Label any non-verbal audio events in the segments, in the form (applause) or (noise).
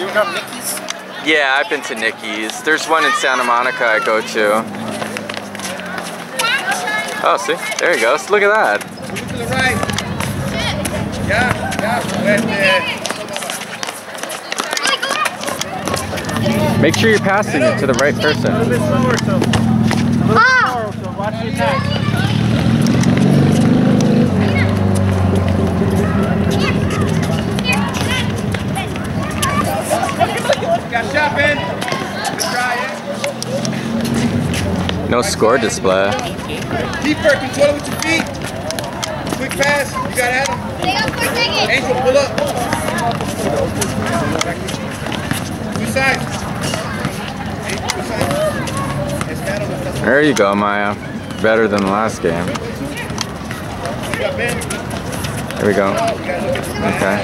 You ever come Nikki's? Yeah, I've been to Nikki's. There's one in Santa Monica I go to. Oh, see? There he goes. Look at that. Move to the right. Yeah, yeah. Right there. Make sure you're passing it to the right A little person. bit slower, so. A little bit slower, so watch the attack. No score display. Keeper, control it with your feet. Quick pass. You got Adam. Angel, pull up. Two sides. Angel, two sides. It's Adam. That's There you go, Maya. Better than the last game. You. There we go. You gotta look at the Okay.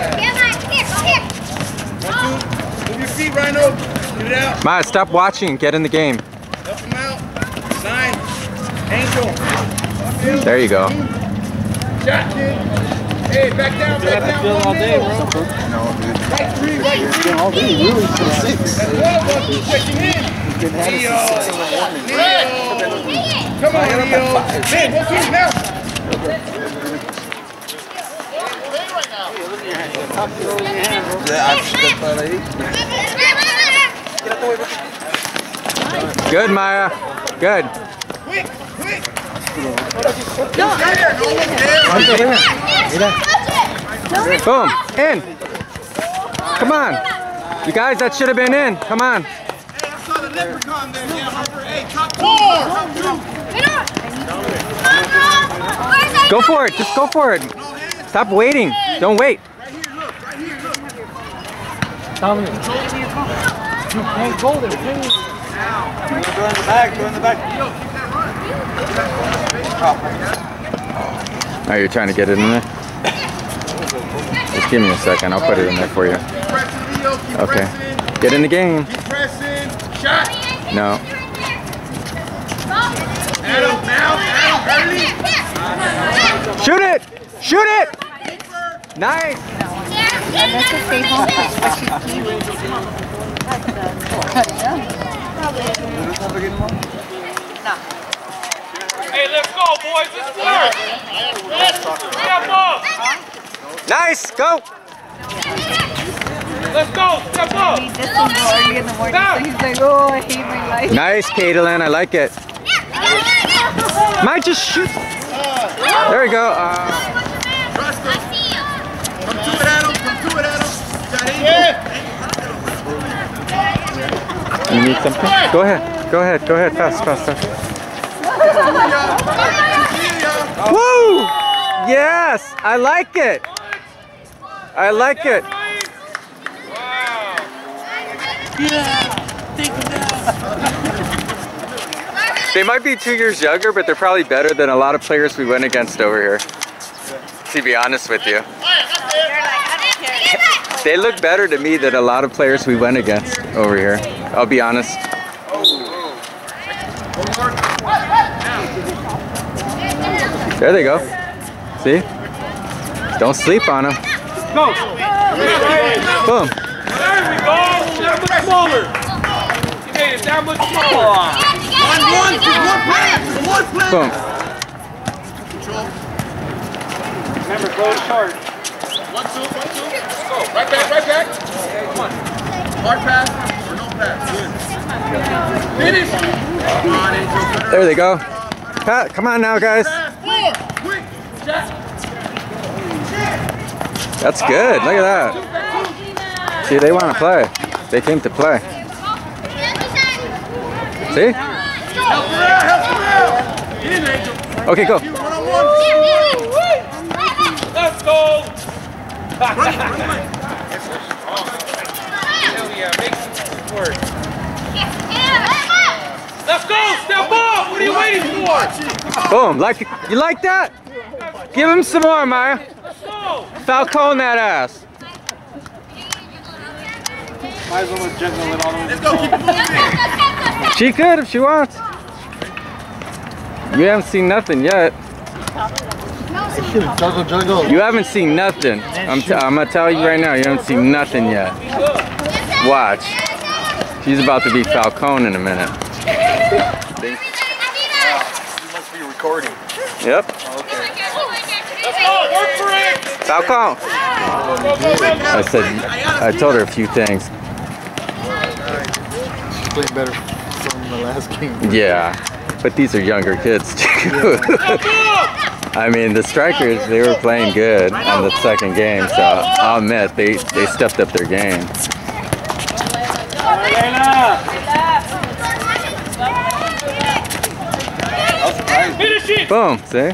One, two. Move your feet, Rhino. Get it out. Maya, stop watching. Get in the game. Help him out. Sign. Angel. There you go. Shot, kid. Hey, back down, back down. feel all one day, minute. bro. Right three, right three. All day, really, till six. That's well, one, two, stretching in. Been had it Leo. since six in the morning. Leo. Come on, Leo. Man, one, two, now. Yeah, I should have thought I Good, Maya. Good. Boom. In. Come on. You guys, that should have been in. Come on. Hey, I saw the leprechaun there. Yeah, Harper. Hey, top four. Go for it. Just go for it. Stop waiting. Don't wait. Right here, look. Right here, look. Dominic. Hey, go there. Go in the back, go in the back. Oh, you're trying to get it in there? Just give me a second. I'll put it in there for you. Keep pressing, Leo. Keep Okay. Get in the game. Keep pressing. Shot. No. Adam, now, Adam, early. Shoot it. Shoot it. Nice. (laughs) Hey, let's go, boys. Let's work. Step up. Nice. Go. Let's go. Step up. He just don't early in the morning, so he's like, oh, I hate my life. Nice, Caitlin. I like it. Might just shoot. There we go. Uh, Trust him. Come to it, Adam. Come to it, Adam. Got Angel. You need something? Go ahead. Go ahead. Go ahead. Fast, fast, fast. Woo! Yes, I like it. I like it. They might be two years younger, but they're probably better than a lot of players we went against over here. To be honest with you. They look better to me than a lot of players we went against over here. I'll be honest. There they go. See? Don't sleep on them. Go. Boom. There we go. That much smaller. You made it that much smaller. One, one, one. Boom. Remember, go short. One, two, one, two. Go. Right back, right back. Come on. Hard pass or no pass. Good. Finish. Come on, Angel. There they go. Pat, come on now, guys. Pass. Four. Quick. Shot. That's good. Look at that. See, they want to play. They came to play. See? Help her out. Help her out. Get in, Angel. Okay, go. You one on one. Let's go. Run it, run (laughs) it. Hell yeah. Make it work. Let's go. Step up. What are you waiting for? Boom. Like you like that? Give him some more, Maya. Let's. Falcone that ass. Might as well just juggle it all the way. Let's go. Keep moving. She could if she wants. You haven't seen nothing yet. Juggle, juggle. You haven't seen nothing. I'm, t- I'm gonna tell you right now, you haven't seen nothing yet. Watch. She's about to be Falcone in a minute. You must be recording. Yep. Go. I said, I told her a few things. Playing better from the last game. Yeah. But these are younger kids too. (laughs) I mean, the strikers, they were playing good on the second game, so I'll admit, they, they stepped up their game. Boom, see?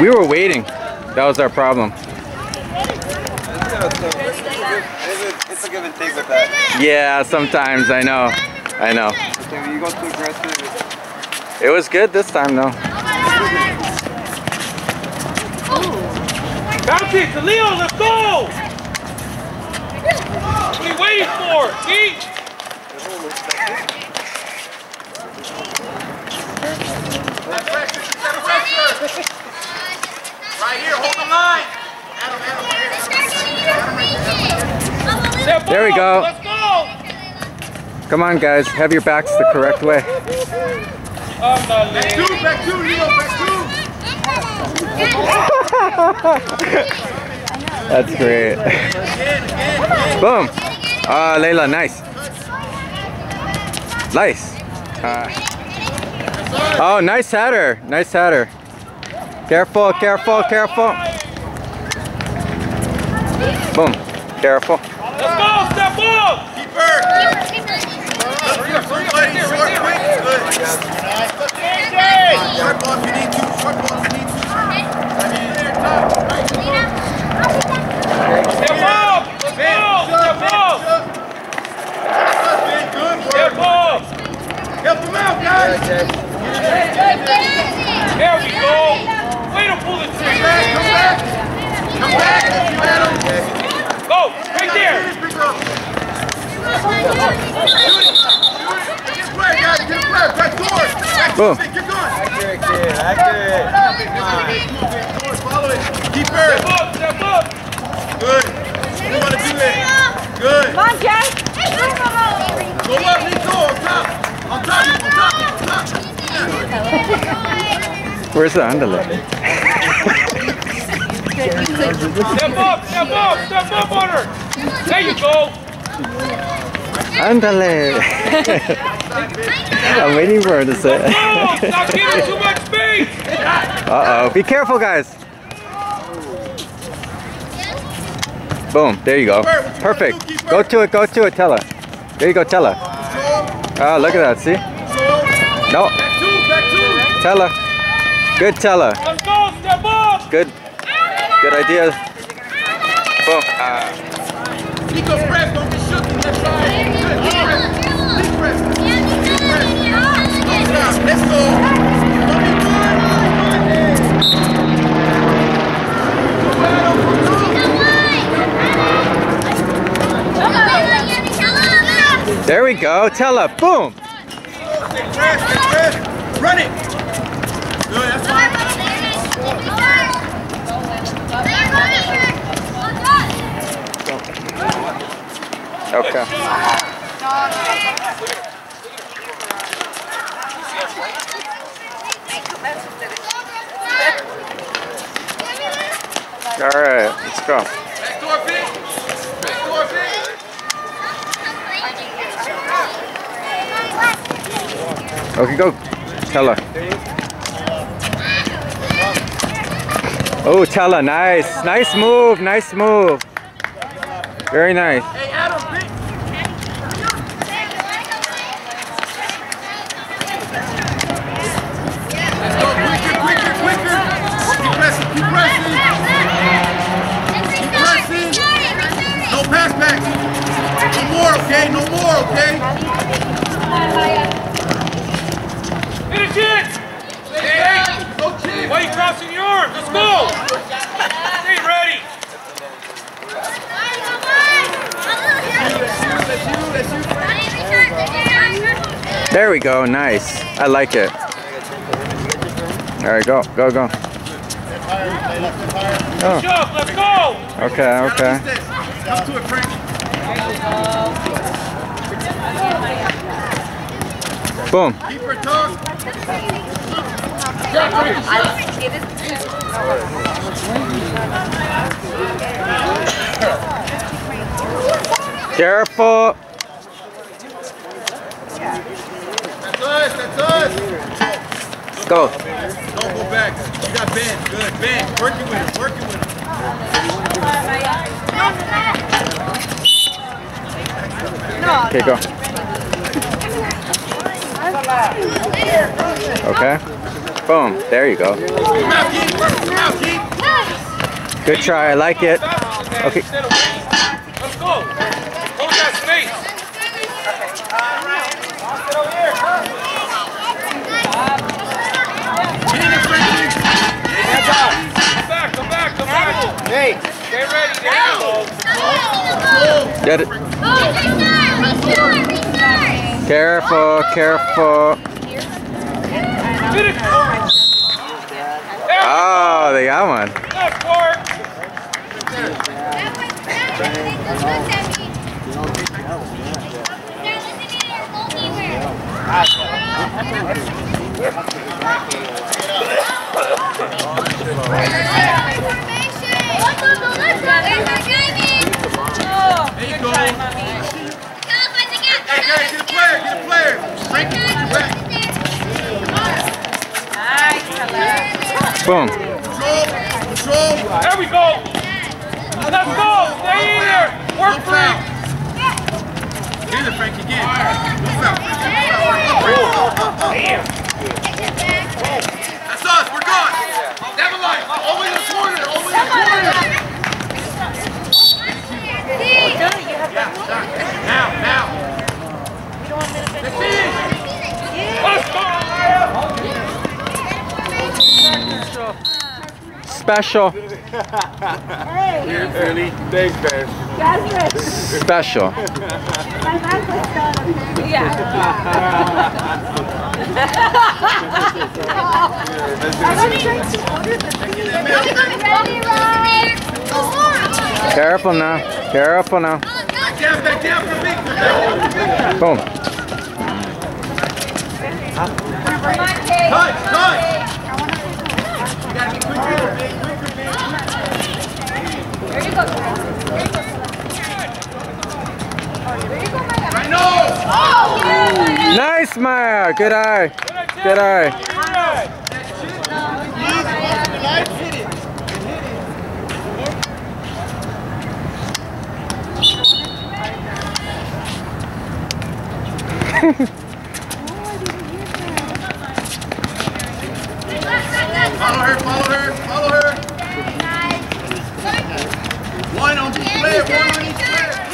We were waiting. That was our problem. It's a give and take with that. Yeah, sometimes, I know. I know. You go too aggressive. It was good this time, though. Bounce it to Leo. Let's go. What are you waiting for? See? Right here, hold the line. Adam, Adam, Step There we go. Let's go. Come on, guys. Have your backs the correct way. Ándale. Two, back two, Leo, back two. (laughs) That's great. Boom. Ah, Layla, nice. Nice. Uh, oh, nice header. Nice header. Careful, careful, careful. Boom. Careful. Let's go. Step up. Keep her. Somebody short, quick. Good. Short ball if you need to. Short ball you need to. Right here, top. Right. Step up. Let's go. Step up. Help out, guys. We go. Way to pull the trigger. come back. Come back. Go. Boom. Come on. Follow it. Keep. Good. You want to do that. Good. Come on, Jack. Go up, Nico. On top. On top. On top. On top. Where's the underlay? (laughs) Step up. Step up. Step up on her. There you go. Underlay. (laughs) I'm waiting for her to say Go. Stop giving too much space. Uh-oh. Be careful, guys. Boom. There you go. Perfect. Go to it. Go to it. Tell her. There you go. Tell her. Oh, look at that. See? No. Two. Back two. Tell her. Good teller. Let's go. Step up. Good. Good idea. Boom. Ah. Nico press. Don't be shook to that side. Good. Deep press. Deep press. Don't stop. Let's go. Don't be There we go. Tella. Boom. Stay press. Stay press. Run it. Good. That's fine. Okay. All right. Let's go. Okay, go. Tella. Oh, Tella. Nice. Nice move. Nice move. Very nice. No pass. No more, okay? No more, okay? Why crossing your arms? Let's go! Stay ready! There we go, nice. I like it. All right, go, go, go. Oh. Let's go! Okay, okay. Boom. Keep her tongue. Careful. That's us, that's us. Go. Don't go back. You got Ben. Good. Ben, working with him, working with him. Okay, go. Okay. Boom. There you go. Come out, Keith. Come out, Keith. Good try. I like it. Okay. Instead of waiting. Let's go. Hold that space. Hey, Get ready. There you go. Get it. Careful. Careful. Finish. Oh, they got one. Left. There you go. Hey, guys, get a player, get a player. Boom. Control, control. There we go. Let's go. Stay in there. Work foul. free. Get it, Frankie, again. That's us, we're gone. Down the line. Over in the corner, over in the corner. Now, now. Let's finish. Let's go. Special. man. Special. Careful now. Careful now. Boom. Cut, cut. You gotta be quicker, big, quicker, big. I know. Nice, Maya. Good eye. Good eye. Follow (laughs) her, follow her, follow her. One on each player, one on each player.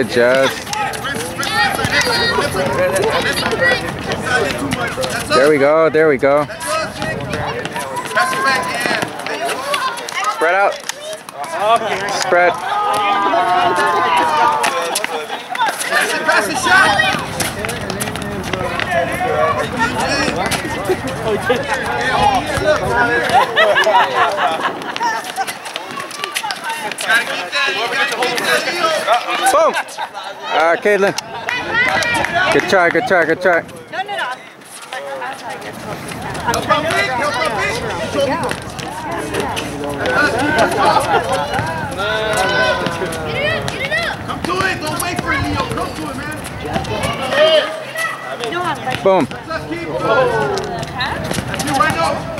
Good, Jazz. There we go. There we go. Spread out. Spread. Pass the shot. Gotta keep that, you gotta keep that lead. Boom. Uh, Caitlin. Good try. Good try. Good try. Help out big, help out big. Show me. Come to it, don't wait for it, Leo. Come to it, man. Boom. Let's keep it. That's you right now.